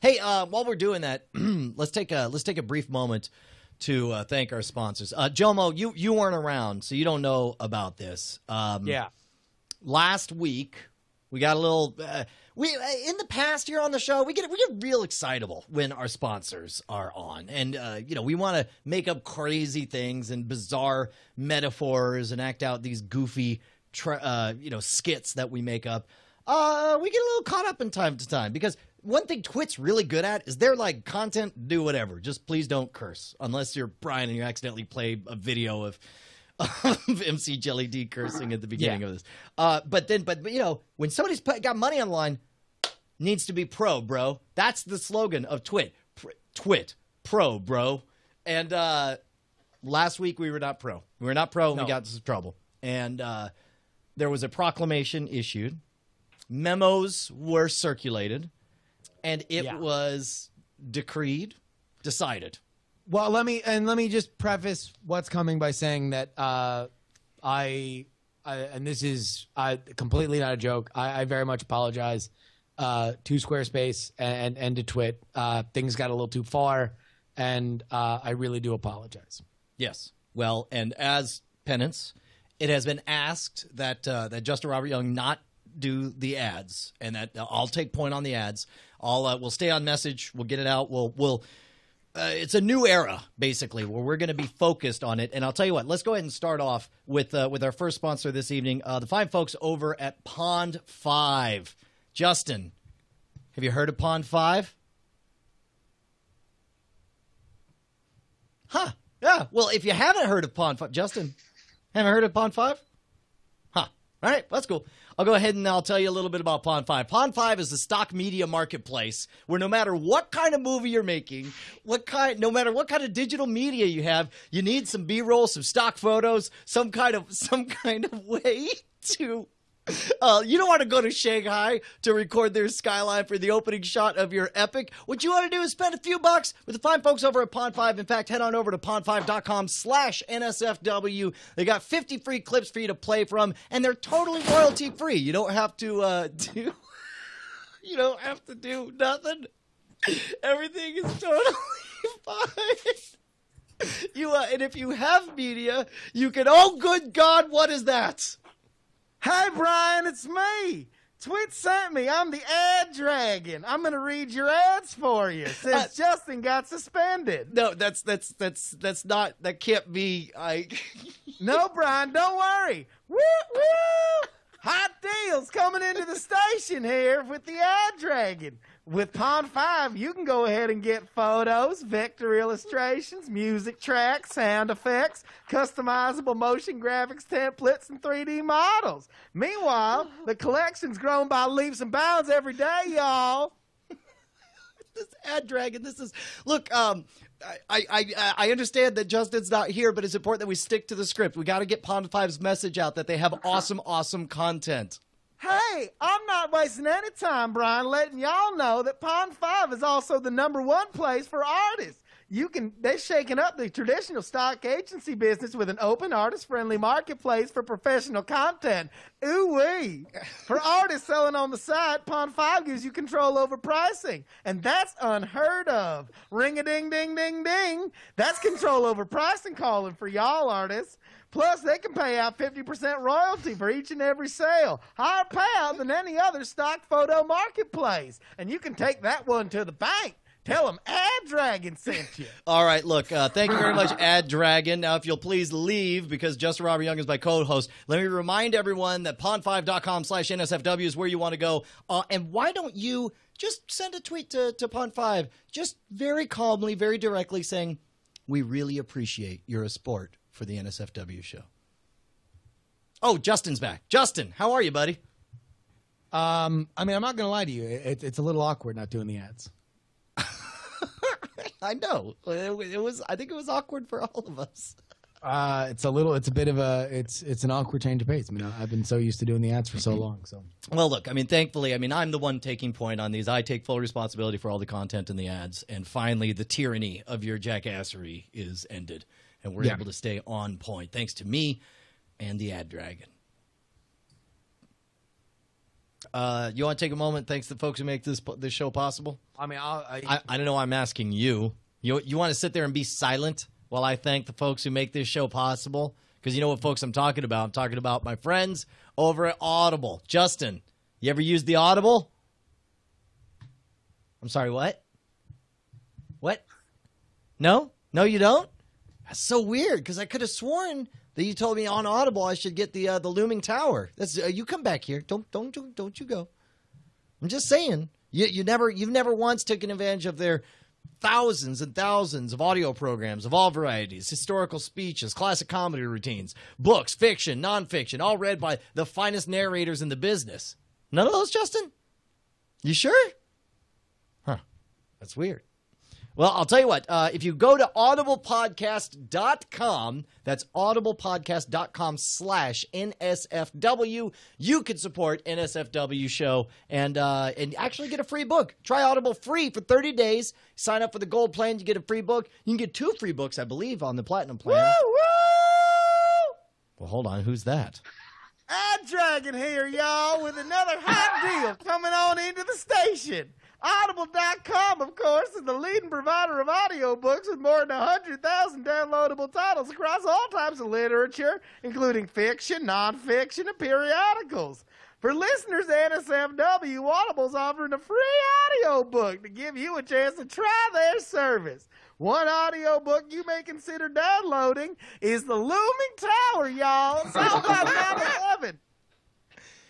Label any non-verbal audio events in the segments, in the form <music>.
Hey, uh, while we're doing that, <clears throat> let's take a let's take a brief moment to uh, thank our sponsors. Uh, Jomo, you you weren't around, so you don't know about this. Um, Yeah. last week we got a little uh, we uh, in the past here on the show we get we get real excitable when our sponsors are on and uh, you know we want to make up crazy things and bizarre metaphors and act out these goofy uh, you know skits that we make up uh, we get a little caught up in time to time because one thing Twit's really good at is they're like content do whatever just please don't curse unless you're Brian and you accidentally play a video of of <laughs> MC Jelly D cursing at the beginning Yeah. of this. Uh, but then, but, but you know, when somebody's put, got money on the line, needs to be pro, bro. That's the slogan of Twit. Pr- Twit, pro, bro. And uh, last week we were not pro. We were not pro, and we got into some trouble. And uh, there was a proclamation issued. Memos were circulated, and it Yeah. was decreed, decided. Well, let me and let me just preface what's coming by saying that uh, I, I and this is uh, completely not a joke. I, I very much apologize uh, to Squarespace and and to Twit. Uh, things got a little too far, and uh, I really do apologize. Yes. Well, and as penance, it has been asked that uh, that Justin Robert Young not do the ads, and that I'll take point on the ads. I'll uh, we'll stay on message. We'll get it out. We'll we'll. Uh, it's a new era, basically, where we're going to be focused on it. And I'll tell you what. Let's go ahead and start off with uh, with our first sponsor this evening, uh, the fine folks over at Pond Five. Justin, have you heard of Pond Five? Huh. Yeah. Well, if you haven't heard of Pond Five, Justin, haven't heard of Pond Five? Huh. All right. That's cool. I'll go ahead and I'll tell you a little bit about Pond Five. Pond Five is a stock media marketplace where no matter what kind of movie you're making, what kind, no matter what kind of digital media you have, you need some B-roll, some stock photos, some kind of <laughs> some kind of way to uh, you don't want to go to Shanghai to record their skyline for the opening shot of your epic. What you want to do is spend a few bucks with the fine folks over at Pond 5. In fact, head on over to pond5.com slash NSFW. They got 50 free clips for you to play from, and they're totally royalty free. You don't have to uh, <laughs> do... You don't have to do nothing. Everything is totally <laughs> fine. You uh, and if you have media, you can. Oh, good God! What is that? Hey, Brian, it's me. Twit sent me. I'm the ad dragon. I'm going to read your ads for you since Uh, <laughs> Justin got suspended. No, that's that's that's that's not that can't be. I <laughs> No, Brian, don't worry. Woo, woo! Hot deals coming into the station here with the ad dragon. With Pond 5, you can go ahead and get photos, vector illustrations, music tracks, sound effects, customizable motion graphics templates, and 3D models. Meanwhile, <laughs> the collection's grown by leaps and bounds every day, y'all. <laughs> this ad dragon. This is look. Um, I I I understand that Justin's not here, but it's important that we stick to the script. We got to get Pond 5's message out that they have <laughs> awesome, awesome content. Hey, I'm not wasting any time, Brian, letting y'all know that Pond 5 is also the number one place for artists. You can they're shaking up the traditional stock agency business with an open artist friendly marketplace for professional content. Ooh wee. For artists selling on the site, Pond 5 gives you control over pricing. And that's unheard of. Ring a ding ding ding ding. That's control over pricing calling for y'all artists. Plus, they can pay out 50% royalty for each and every sale. Higher payout than any other stock photo marketplace. And you can take that one to the bank. Tell them Ad Dragon sent you. <laughs> All right, look, uh, thank you very much, Ad Dragon. Now, if you'll please leave, because Justin Robert Young is my co-host, let me remind everyone that pond5.com slash NSFW is where you want to go. Uh, and why don't you just send a tweet to, to Pond5, just very calmly, very directly saying, we really appreciate your support for the NSFW show. Oh, Justin's back. Justin, how are you, buddy? Um, I mean, I'm not going to lie to you. It, it's a little awkward not doing the ads. I know. It, it was. I think it was awkward for all of us. Uh, it's a little, it's a bit of a, it's it's an awkward change of pace. I mean, I've been so used to doing the ads for so long. So Well, look, I mean, thankfully, I mean, I'm the one taking point on these. I take full responsibility for all the content in the ads, and finally, the tyranny of your jackassery is ended, and we're Yeah. able to stay on point thanks to me and the ad dragon. Uh, you want to take a moment? Thanks to the folks who make this this show possible. I mean, I'll, I, I, I don't know. I'm asking you. You you want to sit there and be silent while I thank the folks who make this show possible? Because you know what, folks, I'm talking about. I'm talking about my friends over at Audible. Justin, you ever used the Audible? I'm sorry. What? What? No, no, you don't. That's so weird. Because I could have sworn that you told me on Audible I should get the uh, the looming tower. That's uh, you come back here. Don't don't don't you go. I'm just saying. You you never you've never once taken advantage of their thousands and thousands of audio programs of all varieties, historical speeches, classic comedy routines, books, fiction, nonfiction, all read by the finest narrators in the business. None of those, Justin? You sure? Huh. That's weird. Well, I'll tell you what. Uh, if you go to audiblepodcast.com, that's audiblepodcast.com slash NSFW, you can support NSFW show and uh, and actually get a free book. Try Audible free for 30 days. Sign up for the gold plan, you get a free book. You can get two free books, I believe, on the platinum plan. woo, woo! Well, hold on. Who's that? Ad Dragon here, y'all, with another hot deal coming on into the station. Audible.com, of course, is the leading provider of audiobooks with more than 100,000 downloadable titles across all types of literature, including fiction, nonfiction, and periodicals. For listeners to NSFW, Audible's offering a free audiobook to give you a chance to try their service. One audiobook you may consider downloading is The Looming Tower, y'all. South by <laughs> 911.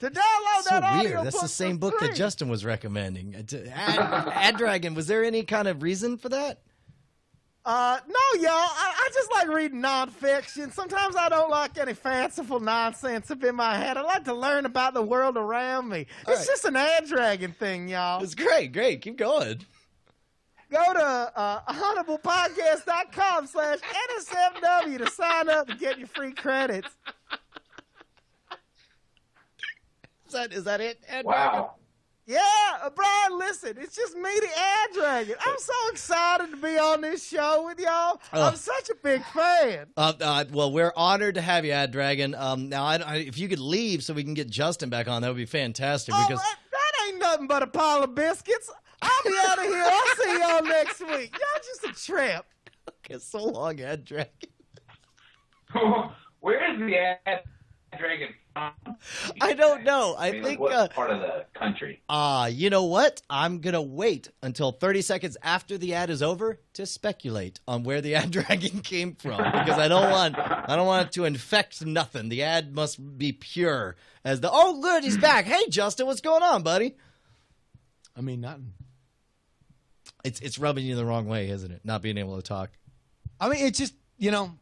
To download so that audio weird. That's the same book that. Justin was recommending. Ad, Ad Dragon, was there any kind of reason for that? Uh, no, y'all. I, I just like reading nonfiction. Sometimes I don't like any fanciful nonsense up in my head. I like to learn about the world around me. All it's right. just an ad dragon thing, y'all. It's great, great. Keep going. Go to uh, audiblepodcast.com slash NSFW to sign up and get your free credits. Is that is that it? Ad Dragon? Yeah, uh, Brian, listen, it's just me, the ad dragon. I'm so excited to be on this show with y'all. Ugh. I'm such a big fan. Uh, uh, well, we're honored to have you, Ad Dragon. Um, now, I, I, if you could leave so we can get Justin back on, that would be fantastic. Oh, Because that, that ain't nothing but a pile of biscuits. I'll be out of here. I'll see y'all next week. Y'all just a trip. okay, so long, Ad Dragon. <laughs> Where is the ad dragon from? I don't know. I mean, think, like, what uh, part of the country? Uh, you know what? I'm gonna wait until 30 seconds after the ad is over to speculate on where the <laughs> ad dragon came from because I don't want I don't want it to infect nothing. The ad must be pure as the oh good he's back. Hey Justin, what's going on, buddy? I mean, nothing. It's it's rubbing you the wrong way, isn't it? Not being able to talk. I mean, it's just, you know,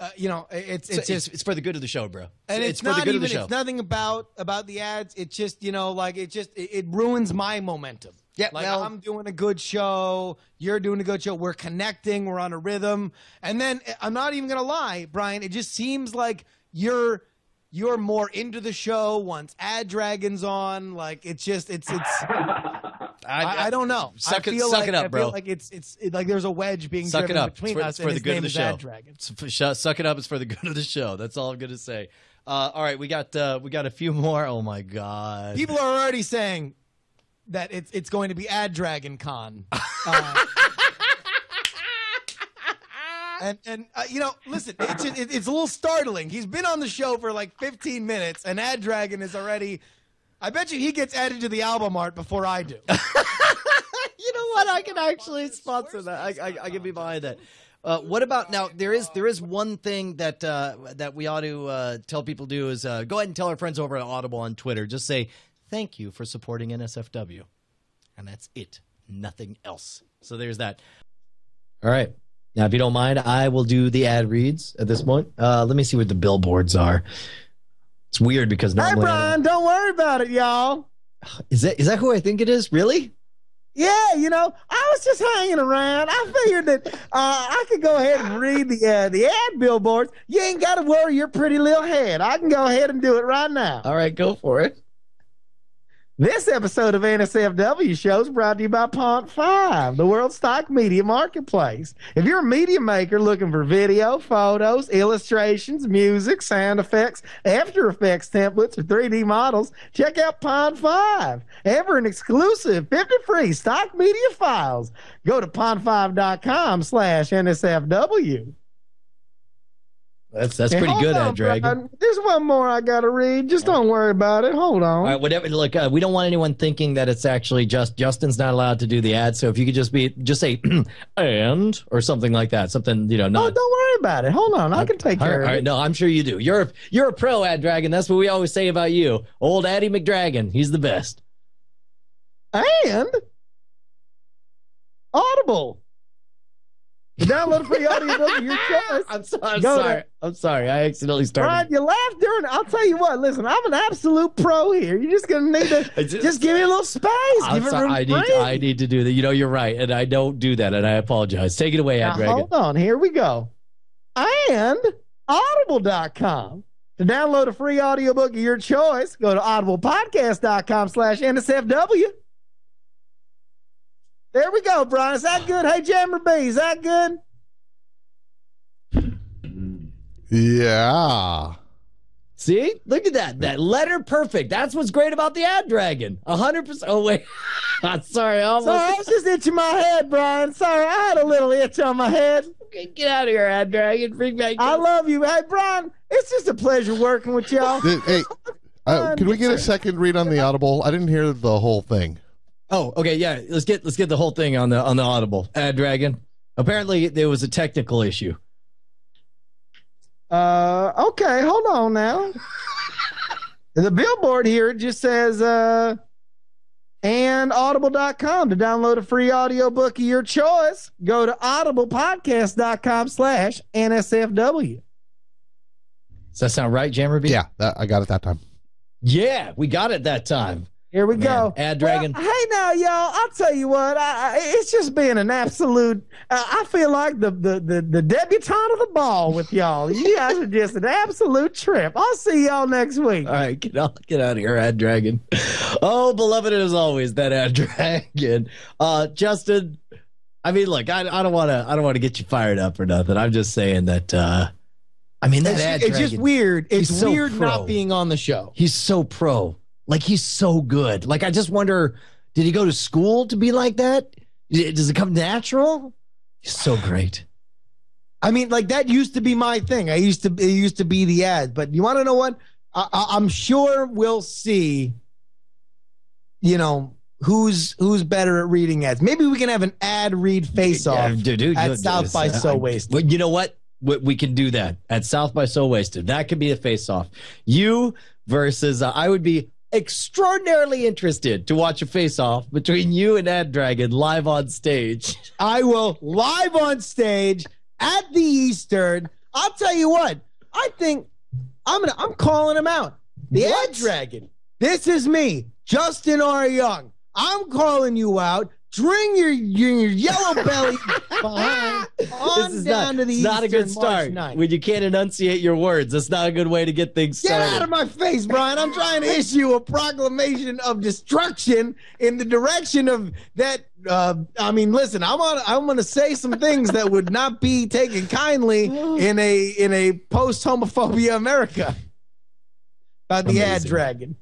uh, you know, it's It's, it's just. it's, for the good of the show, bro. and it's, for not the good even. of the show. It's nothing about about the ads. It's just you know, like it just it, it ruins my momentum. Yeah, like well- I'm doing a good show, you're doing a good show, we're connecting, we're on a rhythm, and then I'm not even gonna lie, Brian. It just seems like you're you're more into the show once Ad Dragons on. Like it's just it's it's. <laughs> I, I don't know. Suck I it- feel suck like, it up, I feel bro. Like it's it's it, like there's a wedge being Suck it up. between it's for, us. it's for the good of the show. For- suck it up. It's for the good of the show. That's all I'm gonna say. Uh, all right, we got uh, we got a few more. Oh my god! People are already saying that it's it's going to be Ad Dragon Con. <laughs> Uh, and and uh, you know, listen, it's it, it's a little startling. He's been on the show for like 15 minutes, and Ad Dragon is already. I bet you he gets added to the album art before I do. <laughs> you know what? I can actually sponsor that. I, I, I can be behind that. Uh, what about now? There is there is one thing that uh, that we ought to uh, tell people to do is uh, go ahead and tell our friends over at Audible on Twitter. Just say thank you for supporting NSFW, and that's it. Nothing else. So there's that. All right. Now, if you don't mind, I will do the ad reads at this point. Uh, let me see what the billboards are. It's weird because hey, normally Brian, don't worry about it, y'all. is that is that who I think it is? Really? Yeah, you know, I was just hanging around. I figured that uh, I could go ahead and read the uh, the ad billboards. You ain't got to worry your pretty little head. I can go ahead and do it right now. All right, go for it. This episode of NSFW show is brought to you by Pond 5, the world stock media marketplace. If you're a media maker looking for video, photos, illustrations, music, sound effects, After Effects templates, or 3D models, check out Pond 5. Ever an exclusive 50 free stock media files. Go to pond5.com slash NSFW. That's that's pretty good, on, Ad Dragon. There's one more I got to read. Just don't worry about it. Hold on. All right, whatever. Look, uh, we don't want anyone thinking that it's actually just Justin's not allowed to do the ad. So if you could just be, just say, <clears throat> and or something like that, something you know, Oh, don't worry about it. Hold on. I can take All care right, of all right, it. no, I'm sure you do. You're a, you're a pro, Ad Dragon. That's what we always say about you, old Addy McDragon. He's the best. And Audible. Download a free audiobook of your choice. I'm, so, I'm Go to- sorry. I'm sorry. I accidentally Brian, started. you laughed during. I'll tell you what. Listen, I'm an absolute pro here. You're just gonna need to <laughs> just- just give me a little space. I'm give room I need breathe. I need to do that. You know, you're right, and I don't do that, and I apologize. Take it away, Now, Dragon. hold on. Here we go. And Audible.com. To download a free audiobook of your choice, go to audiblepodcast.com slash NSFW. There we go, Brian. Is that good? Hey, Jammer B, is that good? Yeah. See, look at that. That letter perfect. That's what's great about the Ad Dragon. hundred percent. Oh wait, I'm <laughs> sorry. I almost Sorry, I was just itching my head, Brian. Sorry, I had a little itch on my head. Okay, get out of here, Ad Dragon. Bring back. I love you. Hey, Brian, it's just a pleasure working with y'all. Hey, uh, can we get a second read on the audible? I didn't hear the whole thing. Oh, okay, yeah. Let's get let's get the whole thing on the on the Audible. Ad Dragon. Apparently, there was a technical issue. Uh, okay, hold on now. the billboard here just says, uh, and audible.com to download a free audiobook of your choice. Go to audiblepodcast.com slash NSFW. Does that sound right, Jammer B? Yeah, that, I got it that time. Yeah, we got it that time. Here we Man, go. Ad Dragon. Well, hey now, y'all. I'll tell you what. I, I, it's just been an absolute. Uh, I feel like the, the the the debutante of the ball with y'all. You guys are just an absolute trip. I'll see y'all next week. All right, get out, get out of here, Ad Dragon. Oh, beloved as always, that Ad <laughs> Dragon. Uh, Justin, I mean, look, I, I don't want to, I don't want to get you fired up or nothing. I'm just saying that. uh I mean, that It's, Ad it's Dragon. just weird. It's so weird pro. not being on the show. He's so pro. Like he's so good. Like I just wonder, did he go to school to be like that? Does it come natural? He's so great. I mean, like that used to be my thing. I used to it used to be the ad, but you want to know what? I, I, I'm sure we'll see. You know who's who's better at reading ads. Maybe we can have an ad read face off. Yeah, dude, at South by So Wasted. Well, you know what? We, we can do that at South by So Wasted. That could be a face off. You versus uh, I would be extraordinarily interested to watch a face off between you and Ad Dragon live on stage. I will live on stage at the Eastern. I'll tell you what. I think I'm gonna. I'm calling him out. The What? Ad Dragon. This is me, Justin R. Young. I'm calling you out. Bring your your, your yellow belly <laughs> behind is not, to the it's not a good start when you can't enunciate your words. That's not a good way to get things Get started. out of my face, Brian. I'm trying to <laughs> issue a proclamation of destruction in the direction of that. Uh, I mean, listen, I'm on. I'm going to say some things that would not be taken kindly <laughs> in a in a post homophobia America about the ad dragon.